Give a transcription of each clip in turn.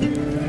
Right.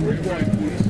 we're going to